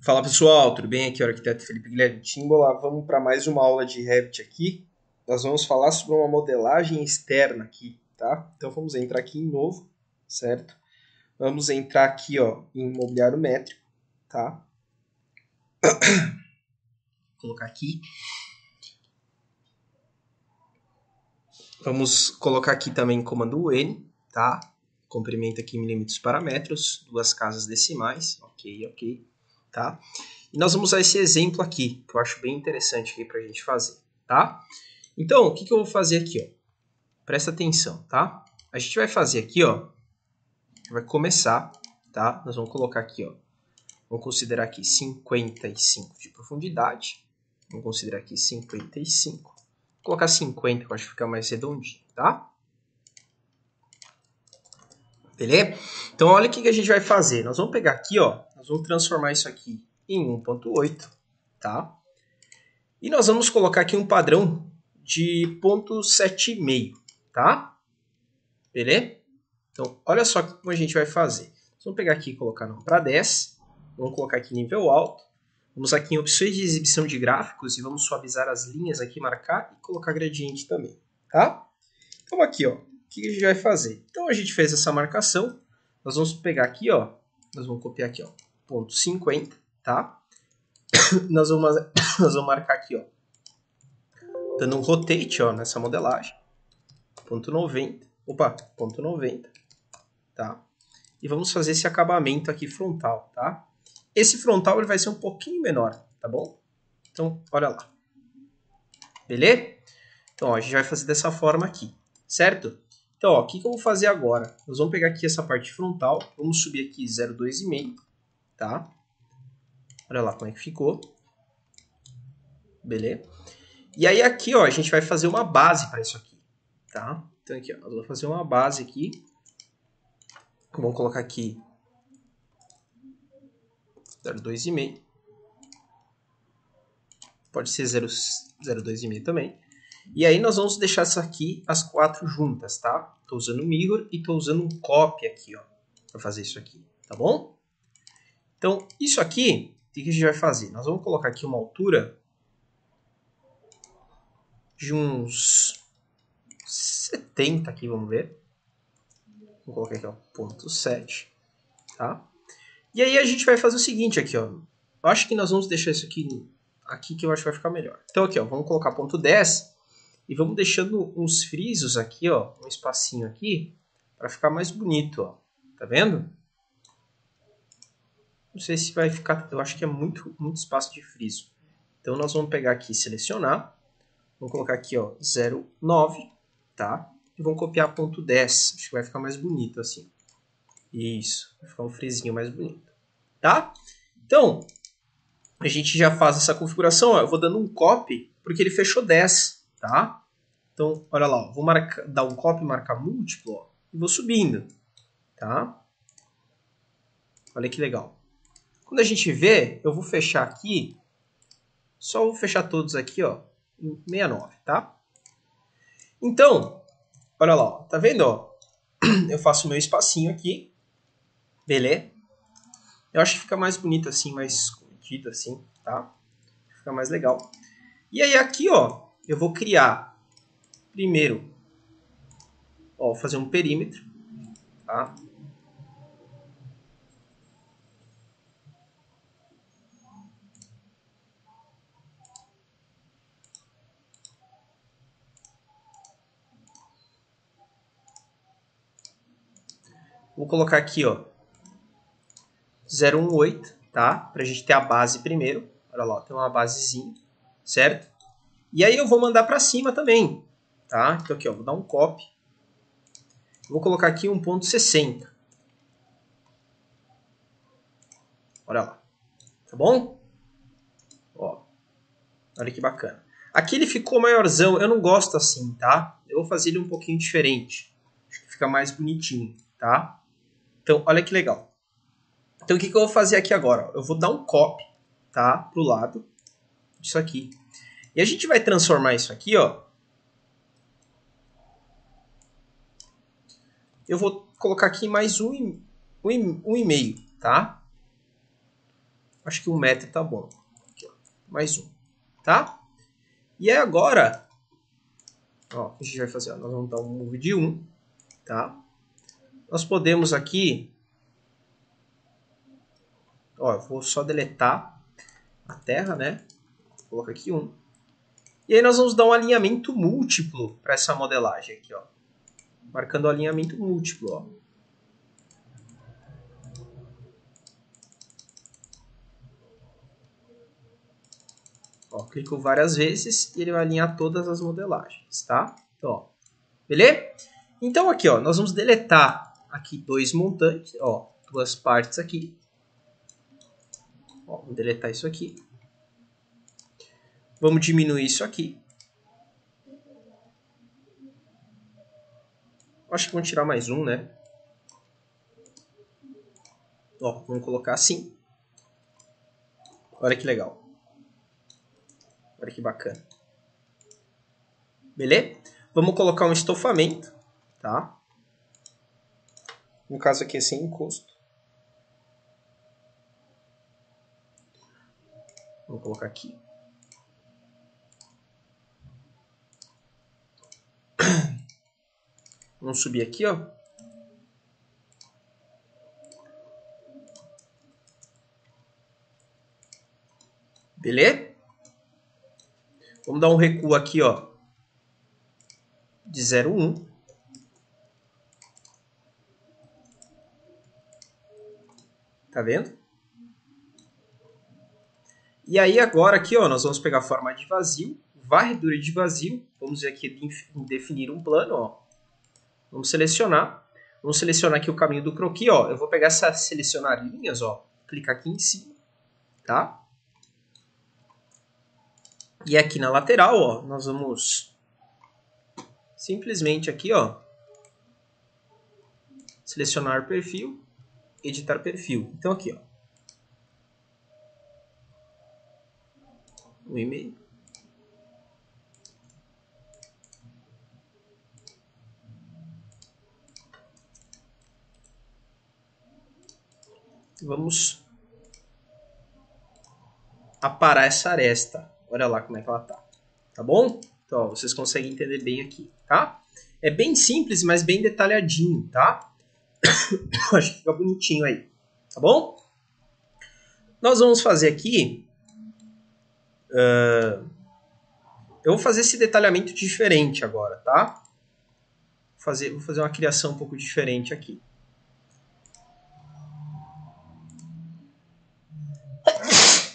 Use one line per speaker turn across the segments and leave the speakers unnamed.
Fala pessoal, tudo bem? Aqui é o arquiteto Felipe Guilherme Timbola. Vamos para mais uma aula de Revit aqui. Nós vamos falar sobre uma modelagem externa aqui, tá? Então vamos entrar aqui em novo, certo? Vamos entrar aqui ó, em imobiliário métrico, tá? Vou colocar aqui. Vamos colocar aqui também comando N, tá? Comprimento aqui em milímetros para metros, duas casas decimais, ok, ok tá? E nós vamos usar esse exemplo aqui, que eu acho bem interessante aqui para a gente fazer, tá? Então, o que, que eu vou fazer aqui, ó? Presta atenção, tá? A gente vai fazer aqui, ó, vai começar, tá? Nós vamos colocar aqui, ó, vamos considerar aqui 55 de profundidade, vamos considerar aqui 55, vou colocar 50, que eu acho que fica mais redondinho, tá? Beleza? Então, olha o que, que a gente vai fazer. Nós vamos pegar aqui, ó, nós vamos transformar isso aqui em 1.8, tá? E nós vamos colocar aqui um padrão de 0.7,5, tá? Beleza? Então, olha só como a gente vai fazer. Vamos pegar aqui e colocar para 10. Vamos colocar aqui nível alto. Vamos aqui em opções de exibição de gráficos e vamos suavizar as linhas aqui, marcar e colocar gradiente também, tá? Então aqui, ó, o que a gente vai fazer? Então a gente fez essa marcação, nós vamos pegar aqui, ó, nós vamos copiar aqui, ó, ponto 50, tá? nós, vamos, nós vamos marcar aqui, ó, dando um rotate, ó, nessa modelagem, ponto 90, opa, ponto 90, tá? E vamos fazer esse acabamento aqui frontal, tá? Esse frontal ele vai ser um pouquinho menor, tá bom? Então, olha lá. Beleza? Então, ó, a gente vai fazer dessa forma aqui, certo? Então, o que, que eu vou fazer agora? Nós vamos pegar aqui essa parte frontal, vamos subir aqui 0,2,5, tá? Olha lá como é que ficou. Beleza? E aí aqui, ó, a gente vai fazer uma base para isso aqui, tá? Então aqui, ó, nós vamos fazer uma base aqui. Vamos colocar aqui 0,2,5. Pode ser 0,2,5 também. E aí nós vamos deixar isso aqui, as quatro juntas, tá? Estou usando o mirror e estou usando um copy aqui, ó, para fazer isso aqui, tá bom? Então, isso aqui, o que a gente vai fazer? Nós vamos colocar aqui uma altura de uns 70 aqui, vamos ver. Vou colocar aqui, ó, ponto 7, tá? E aí a gente vai fazer o seguinte aqui, ó. Eu acho que nós vamos deixar isso aqui, aqui que eu acho que vai ficar melhor. Então aqui, ó, vamos colocar ponto 10 e vamos deixando uns frisos aqui, ó, um espacinho aqui, para ficar mais bonito, ó. Tá vendo? Não sei se vai ficar, eu acho que é muito, muito espaço de friso. Então nós vamos pegar aqui selecionar. Vamos colocar aqui, ó, 0,9, tá? E vamos copiar ponto 10. Acho que vai ficar mais bonito assim. Isso, vai ficar um frisinho mais bonito, tá? Então, a gente já faz essa configuração, ó. Eu vou dando um copy, porque ele fechou 10 tá? Então, olha lá, ó, vou marcar, dar um copy marcar múltiplo, ó, e vou subindo, tá? Olha que legal. Quando a gente vê, eu vou fechar aqui, só vou fechar todos aqui, ó, em 69, tá? Então, olha lá, ó, tá vendo, ó? Eu faço o meu espacinho aqui, beleza? Eu acho que fica mais bonito assim, mais escondido assim, tá? Fica mais legal. E aí aqui, ó, eu vou criar primeiro, ó, fazer um perímetro, tá? Vou colocar aqui, ó, 018, tá? Pra gente ter a base primeiro. Olha lá, tem uma basezinha, certo? E aí eu vou mandar para cima também, tá? Então aqui, ó, vou dar um copy. Vou colocar aqui um ponto 60. Olha lá. Tá bom? Ó. Olha que bacana. Aqui ele ficou maiorzão. Eu não gosto assim, tá? Eu vou fazer ele um pouquinho diferente. Acho que fica mais bonitinho, tá? Então, olha que legal. Então, o que, que eu vou fazer aqui agora? Eu vou dar um copy, tá? Pro lado disso aqui. E a gente vai transformar isso aqui, ó. Eu vou colocar aqui mais um, um, um e meio, tá? Acho que um metro tá bom. Aqui. Mais um, tá? E aí agora, ó, a gente vai fazer, ó, nós vamos dar um move de 1, tá? Nós podemos aqui, ó, vou só deletar a terra, né? Vou colocar aqui 1. E aí nós vamos dar um alinhamento múltiplo para essa modelagem aqui, ó. Marcando o alinhamento múltiplo, ó. Ó, clico várias vezes e ele vai alinhar todas as modelagens, tá? Então, ó, beleza? Então aqui, ó, nós vamos deletar aqui dois montantes, ó, duas partes aqui. Ó, vamos deletar isso aqui. Vamos diminuir isso aqui. Acho que vamos tirar mais um, né? Ó, vamos colocar assim. Olha que legal. Olha que bacana. Beleza? Vamos colocar um estofamento, tá? No caso aqui é sem encosto. Vou colocar aqui. Vamos subir aqui, ó. Beleza? Vamos dar um recuo aqui, ó, de 0,1. Tá vendo? E aí agora aqui, ó, nós vamos pegar a forma de vazio, varredura de vazio, vamos ver aqui definir um plano, ó. Vamos selecionar. Vamos selecionar aqui o caminho do croquis, ó. Eu vou pegar essa selecionar linhas, ó, clicar aqui em cima, tá? E aqui na lateral, ó, nós vamos simplesmente aqui, ó, selecionar perfil, editar perfil. Então aqui, ó, um e-mail. Vamos aparar essa aresta. Olha lá como é que ela tá. Tá bom? Então, ó, vocês conseguem entender bem aqui, tá? É bem simples, mas bem detalhadinho, tá? Acho que fica bonitinho aí, tá bom? Nós vamos fazer aqui... Uh, eu vou fazer esse detalhamento diferente agora, tá? Vou fazer, vou fazer uma criação um pouco diferente aqui.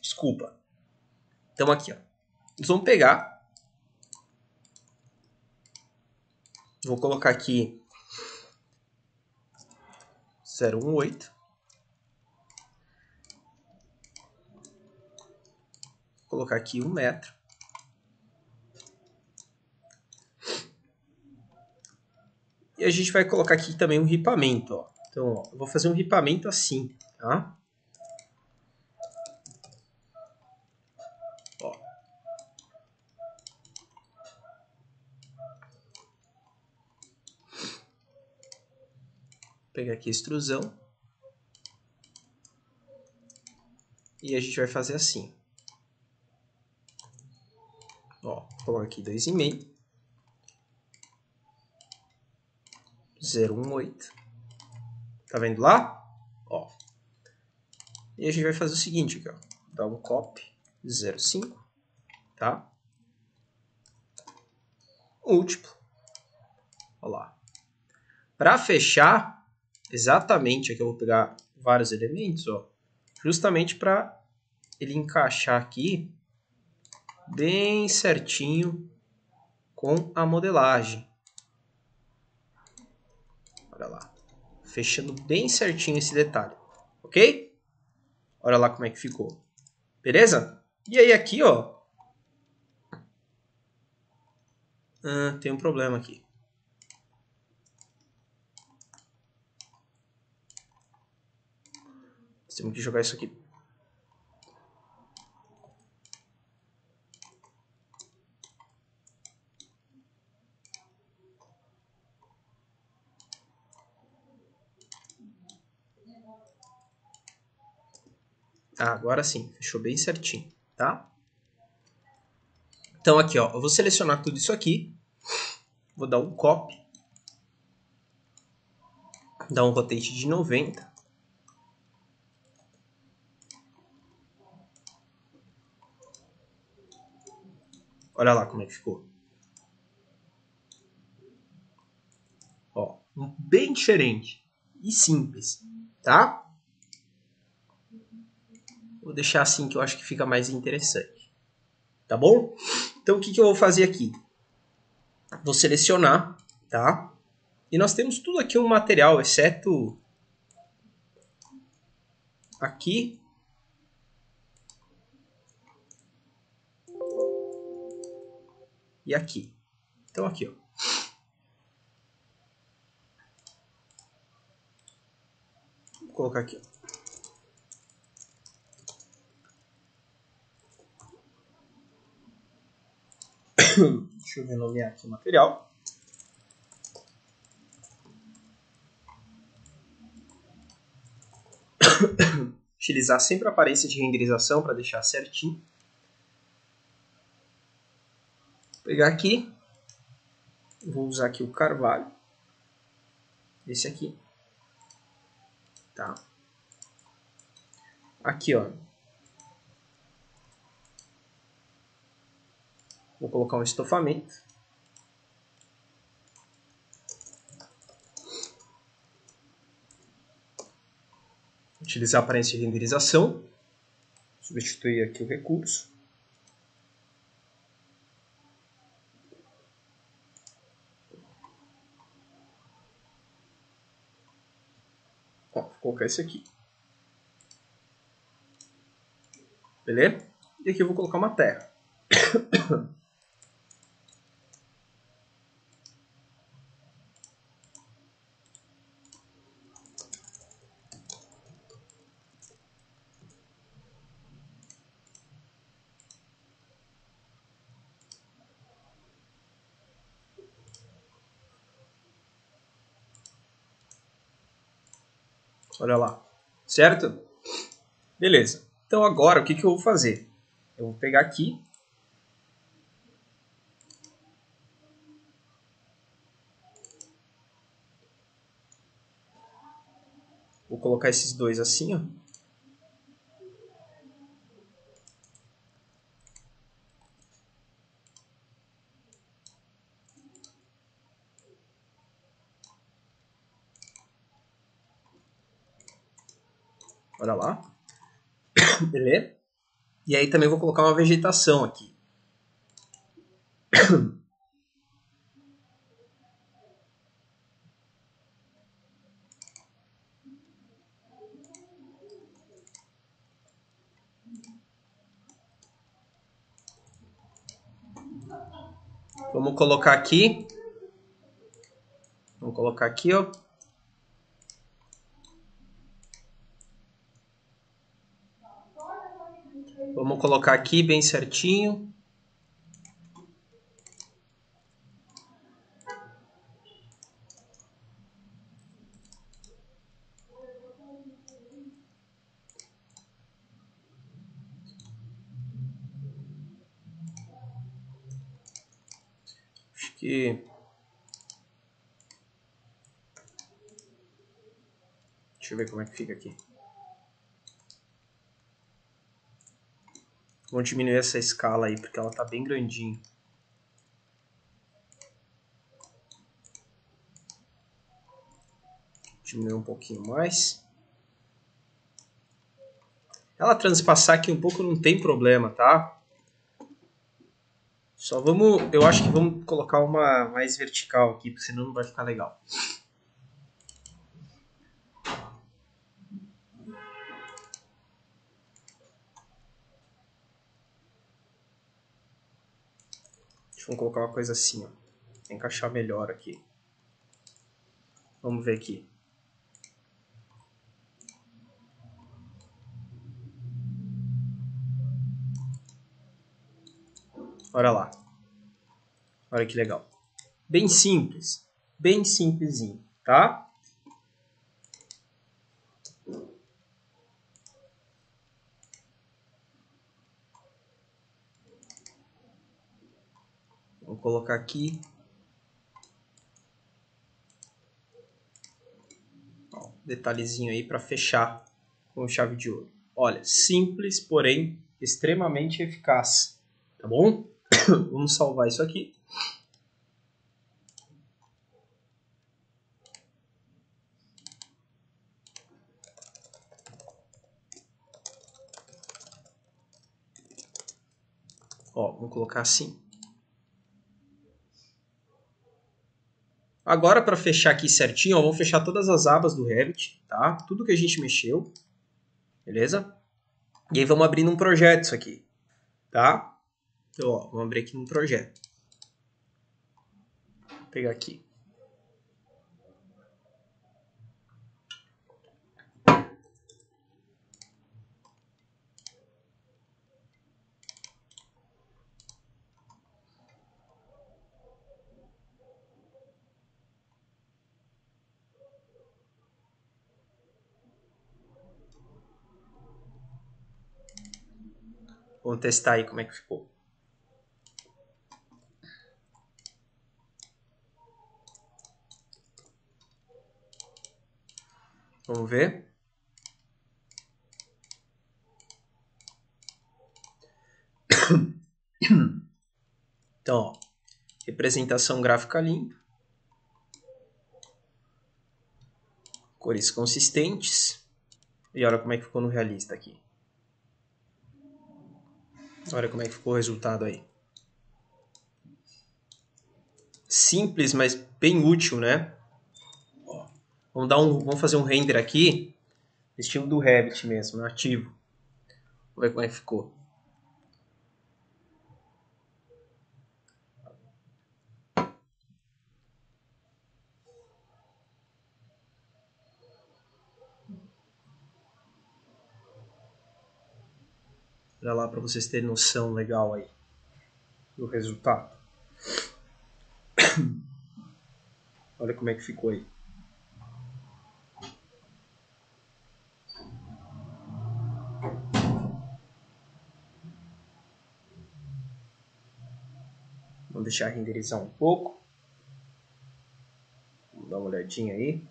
Desculpa. Então aqui, ó. Nós vamos pegar. Vou colocar aqui 018. Vou colocar aqui um metro. E a gente vai colocar aqui também um ripamento, ó. Então, ó, eu vou fazer um ripamento assim, tá? Pegar aqui a extrusão. E a gente vai fazer assim. Ó, coloca aqui 2,5. 018. Tá vendo lá? Ó. E a gente vai fazer o seguinte aqui, ó. Dá um copy 0,5, tá? Múltiplo. Olha lá. Para fechar, exatamente aqui eu vou pegar vários elementos, ó, justamente para ele encaixar aqui bem certinho com a modelagem. Olha lá, fechando bem certinho esse detalhe, ok? Olha lá como é que ficou, beleza? E aí aqui, ó, ah, tem um problema aqui. Temos que jogar isso aqui. Ah, agora sim, fechou bem certinho, tá? Então aqui, ó, eu vou selecionar tudo isso aqui, vou dar um copy, dar um rotate de 90, Olha lá como é que ficou. Ó, bem diferente e simples, tá? Vou deixar assim que eu acho que fica mais interessante. Tá bom? Então o que, que eu vou fazer aqui? Vou selecionar, tá? E nós temos tudo aqui um material, exceto aqui e aqui. Então aqui, ó. Vou colocar aqui, ó. Deixa eu renomear aqui o material. Utilizar sempre a aparência de renderização para deixar certinho. Pegar aqui, vou usar aqui o carvalho, esse aqui, tá? Aqui, ó, vou colocar um estofamento, utilizar a aparência de renderização, substituir aqui o recurso, colocar esse aqui. Beleza? E aqui eu vou colocar uma terra. Olha lá. Certo? Beleza. Então agora o que, que eu vou fazer? Eu vou pegar aqui. Vou colocar esses dois assim, ó. Olha lá. Beleza? E aí também vou colocar uma vegetação aqui. Vamos colocar aqui. Vamos colocar aqui, ó. Vamos colocar aqui bem certinho. Acho que Deixa eu ver como é que fica aqui. Vamos diminuir essa escala aí, porque ela tá bem grandinha. Diminuir um pouquinho mais. Ela transpassar aqui um pouco não tem problema, tá? Só vamos, eu acho que vamos colocar uma mais vertical aqui, porque senão não vai ficar legal. Vamos colocar uma coisa assim, ó. Encaixar melhor aqui. Vamos ver aqui. Olha lá. Olha que legal. Bem simples. Bem simplesinho, tá? Vou colocar aqui. Ó, detalhezinho aí para fechar com chave de ouro. Olha, simples, porém extremamente eficaz, tá bom? Vamos salvar isso aqui. Ó, vamos colocar assim. Agora, para fechar aqui certinho, ó, vamos fechar todas as abas do Revit, tá? Tudo que a gente mexeu, beleza? E aí vamos abrir um projeto isso aqui, tá? Então, ó, vamos abrir aqui um projeto. Vou pegar aqui. Vamos testar aí como é que ficou. Vamos ver. Então, ó, representação gráfica limpa. Cores consistentes. E olha como é que ficou no realista aqui. Olha como é que ficou o resultado aí. Simples, mas bem útil, né? Vamos, dar um, vamos fazer um render aqui, estilo do Revit mesmo, nativo. Vamos ver como é que ficou. Olha lá para vocês terem noção legal aí do resultado. Olha como é que ficou aí. Vamos deixar renderizar um pouco. Vamos dar uma olhadinha aí.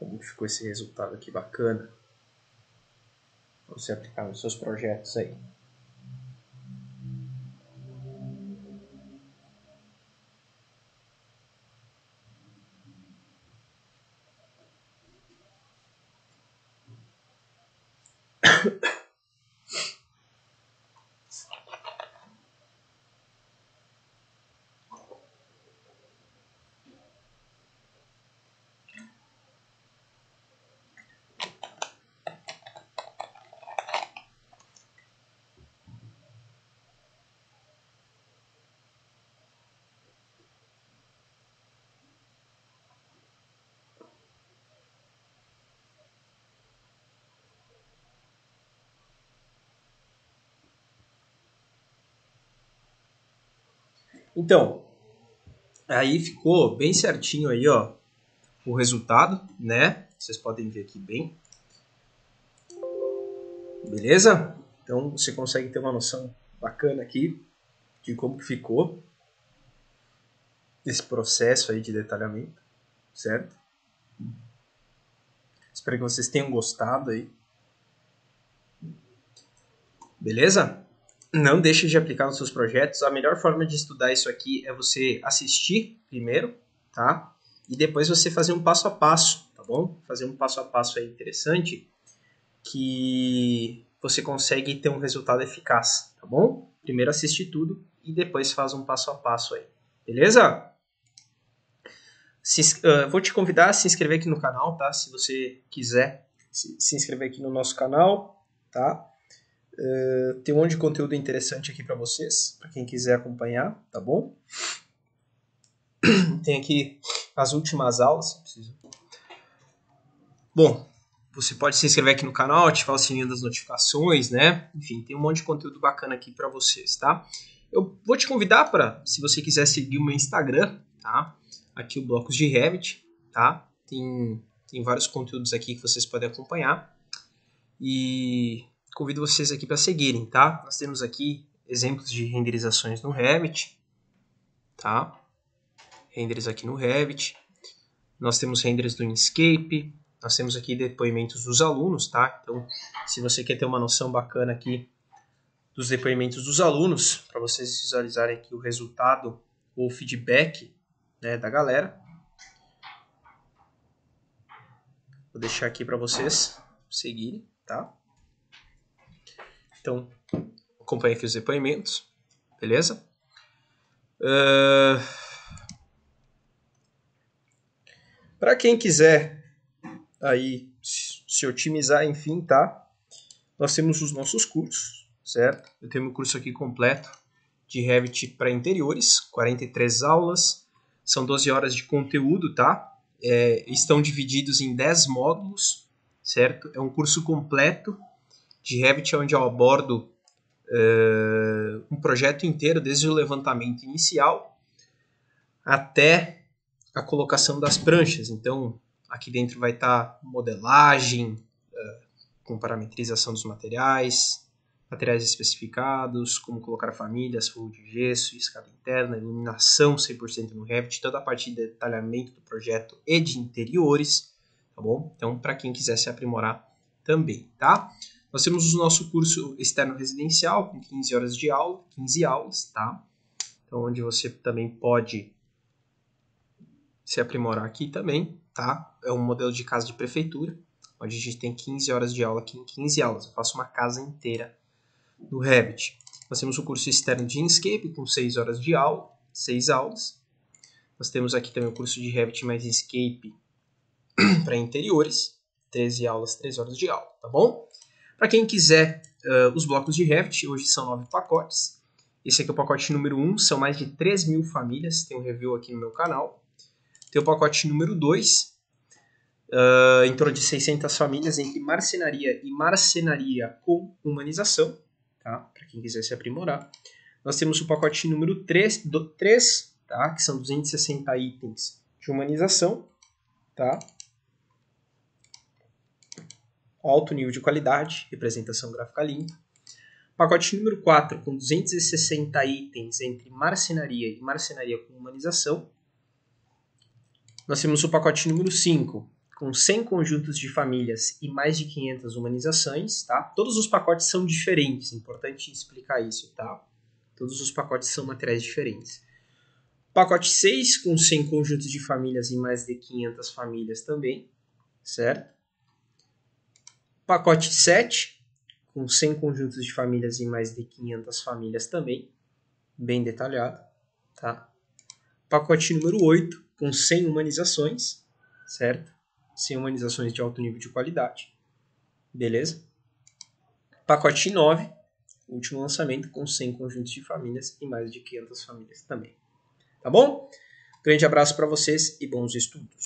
como ficou esse resultado aqui bacana você aplicar nos seus projetos aí. Então, aí ficou bem certinho aí, ó, o resultado, né? Vocês podem ver aqui bem. Beleza? Então você consegue ter uma noção bacana aqui de como que ficou esse processo aí de detalhamento, certo? Espero que vocês tenham gostado aí. Beleza? Não deixe de aplicar nos seus projetos. A melhor forma de estudar isso aqui é você assistir primeiro, tá? E depois você fazer um passo a passo, tá bom? Fazer um passo a passo aí interessante que você consegue ter um resultado eficaz, tá bom? Primeiro assiste tudo e depois faz um passo a passo aí, beleza? Se, uh, vou te convidar a se inscrever aqui no canal, tá? Se você quiser se, se inscrever aqui no nosso canal, tá? Uh, tem um monte de conteúdo interessante aqui para vocês, para quem quiser acompanhar, tá bom? Tem aqui as últimas aulas. Preciso. Bom, você pode se inscrever aqui no canal, ativar o sininho das notificações, né? Enfim, tem um monte de conteúdo bacana aqui para vocês, tá? Eu vou te convidar para, se você quiser seguir o meu Instagram, tá? Aqui o Blocos de Revit, tá? Tem, tem vários conteúdos aqui que vocês podem acompanhar. E convido vocês aqui para seguirem, tá? Nós temos aqui exemplos de renderizações no Revit, tá? Renders aqui no Revit. Nós temos renders do Inkscape. Nós temos aqui depoimentos dos alunos, tá? Então, se você quer ter uma noção bacana aqui dos depoimentos dos alunos, para vocês visualizarem aqui o resultado ou feedback né, da galera. Vou deixar aqui para vocês seguirem, tá? Então, acompanhe aqui os depoimentos, beleza? Uh... Para quem quiser aí se otimizar, enfim, tá? Nós temos os nossos cursos, certo? Eu tenho meu curso aqui completo de Revit para interiores, 43 aulas, são 12 horas de conteúdo, tá? É, estão divididos em 10 módulos, certo? É um curso completo de Revit onde eu abordo uh, um projeto inteiro, desde o levantamento inicial até a colocação das pranchas. Então, aqui dentro vai estar tá modelagem, uh, com parametrização dos materiais, materiais especificados, como colocar famílias, fogo de gesso, escada interna, iluminação 100% no Revit, toda a parte de detalhamento do projeto e de interiores, tá bom? Então, para quem quiser se aprimorar também, tá? Nós temos o nosso curso externo residencial, com 15 horas de aula, 15 aulas, tá? Então, onde você também pode se aprimorar aqui também, tá? É um modelo de casa de prefeitura, onde a gente tem 15 horas de aula aqui em 15 aulas. Eu faço uma casa inteira no Revit. Nós temos o curso externo de Inkscape com 6 horas de aula, 6 aulas. Nós temos aqui também o curso de Revit mais Inkscape para interiores, 13 aulas, 3 horas de aula, tá bom? Para quem quiser uh, os blocos de Revit, hoje são 9 pacotes. Esse aqui é o pacote número 1, são mais de 3 mil famílias, tem um review aqui no meu canal. Tem o pacote número 2, uh, em torno de 600 famílias entre marcenaria e marcenaria com humanização tá? Para quem quiser se aprimorar. Nós temos o pacote número 3, do 3 tá? Que são 260 itens de humanização, tá? Alto nível de qualidade, representação gráfica limpa. Pacote número 4, com 260 itens entre marcenaria e marcenaria com humanização. Nós temos o pacote número 5, com 100 conjuntos de famílias e mais de 500 humanizações, tá? Todos os pacotes são diferentes, importante explicar isso, tá? Todos os pacotes são materiais diferentes. Pacote 6 com 100 conjuntos de famílias e mais de 500 famílias também, certo? Pacote 7 com 100 conjuntos de famílias e mais de 500 famílias também, bem detalhado, tá? Pacote número 8 com 100 humanizações, certo? sem humanizações de alto nível de qualidade. Beleza? Pacote 9, último lançamento com 100 conjuntos de famílias e mais de 500 famílias também. Tá bom? Grande abraço para vocês e bons estudos.